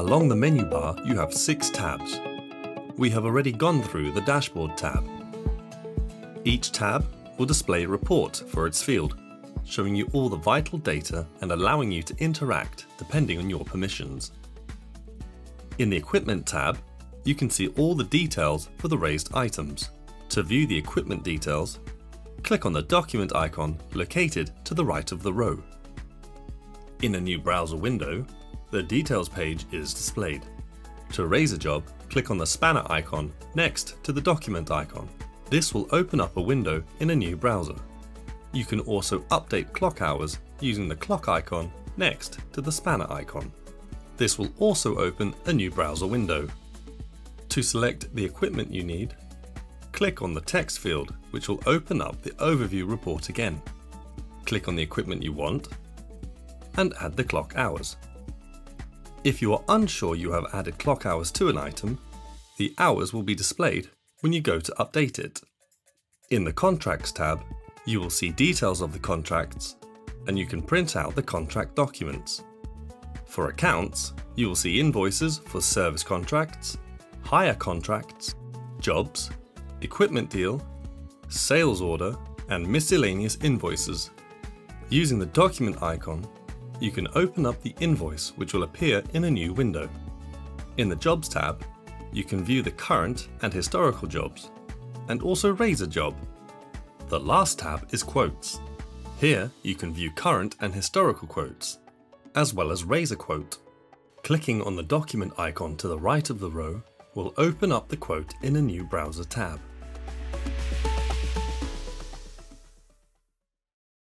Along the menu bar, you have six tabs. We have already gone through the Dashboard tab. Each tab will display a report for its field, showing you all the vital data and allowing you to interact depending on your permissions. In the Equipment tab, you can see all the details for the raised items. To view the equipment details, click on the document icon located to the right of the row. In a new browser window, the details page is displayed. To raise a job, click on the spanner icon next to the document icon. This will open up a window in a new browser. You can also update clock hours using the clock icon next to the spanner icon. This will also open a new browser window. To select the equipment you need, click on the text field which will open up the overview report again. Click on the equipment you want and add the clock hours. If you are unsure you have added clock hours to an item, the hours will be displayed when you go to update it. In the Contracts tab, you will see details of the contracts and you can print out the contract documents. For accounts, you will see invoices for service contracts, hire contracts, jobs, equipment deal, sales order, and miscellaneous invoices. Using the document icon, you can open up the invoice which will appear in a new window. In the Jobs tab, you can view the current and historical jobs, and also raise a job. The last tab is Quotes. Here you can view current and historical quotes, as well as raise a quote. Clicking on the document icon to the right of the row will open up the quote in a new browser tab.